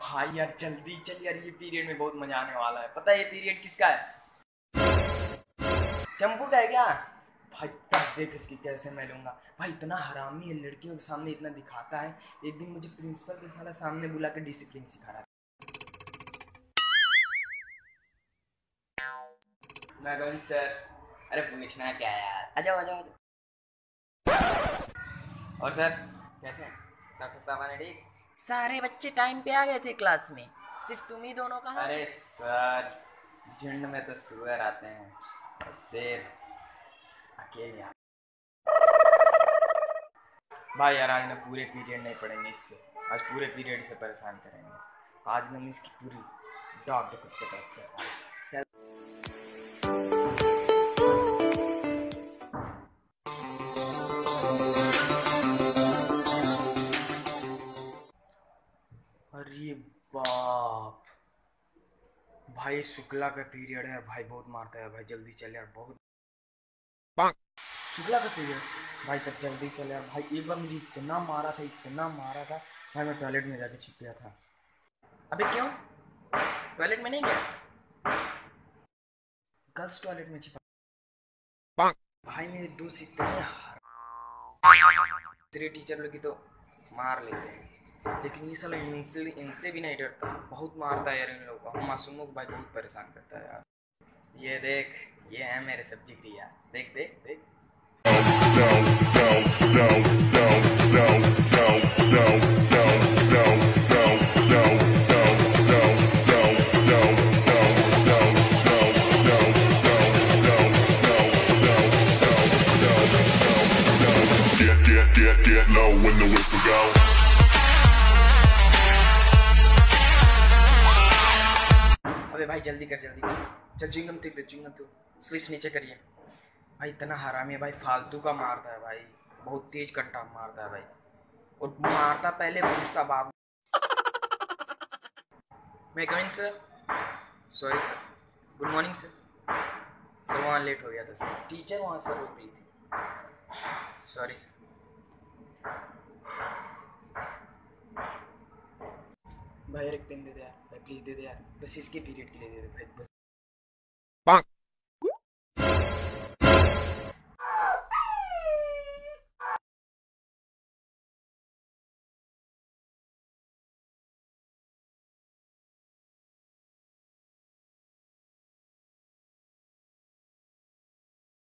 भाई यार, जल्दी चल यार, ये पीरियड में बहुत मज़ा आने वाला है। पता है ये पीरियड किसका है? चंपू का है क्या? भाई, तब देख इसकी कैसे मैं लूँगा। भाई, इतना हरामी है, लड़कियों के सामने इतना दिखाता है। एक दिन मुझे प्रिंसिपल के सारा सामने बुला कर डिसिप्लिन सिखा रहा मैं कहूँ, सर, अरे पूछना क्या यार? आ जाओ आ जाओ और सर, कैसे हैं? सब खस्ता पानी ठीक? सारे बच्चे टाइम पे आ गए थे क्लास में। सिर्फ़ तुम ही दोनों कहाँ अरे सर झुंड में तो सुअर आते हैं। और शेर अकेले आते भाई यार आज ना पूरे पीरियड नहीं पढ़ेंगे इससे। आज पूरे पीरियड से परेशान करेंगे। आज ना मिस की पूरी डॉग कुत्ते का बाप। भाई शुक्ला का पीरियड है। भाई बहुत मारता है। भाई जल्दी चले यार बहुत। शुक्ला का पीरियड भाई तब जल्दी चले यार। भाई एक बार मुझे इतना मारा था इतना मारा था। भाई मैं टॉयलेट में जाके छिप गया था। अबे क्यों? टॉयलेट में नहीं गया? गर्ल्स टॉयलेट में छिपा। भाई मेरे दोस्त इतने दूसरे टीचर लोग तो मार लेते हैं। लेकिन ये साला इनसे इनसे भी नहीं डरता। बहुत मारता है यार इन लोगों को। मासूमों को भाई बहुत परेशान करता है यार। ये देख ये है मेरे सब्ज़ी क्रिया देख देख देख। Get, get, get, low when the whistle go. अबे भाई, जल्दी कर जल्दी कर। चल चिंगम दे चिंगम तू स्लिप नीचे करिए। भाई, इतना हरामी है भाई, फालतू का मारता है भाई। बहुत तेज कंटा मारता है भाई। और मारता पहले पूछता बाप मैं। Coming sir sorry sir good morning sir sir वहाँ लेट हो गया था सर टीचर वहाँ सर रुक गई थी। सॉरी सर भाई यार एक पेन दे दे यार, भाई प्लीज़ दे दे यार। बस इसकी पीरियड के लिए दे दे भाई, बस।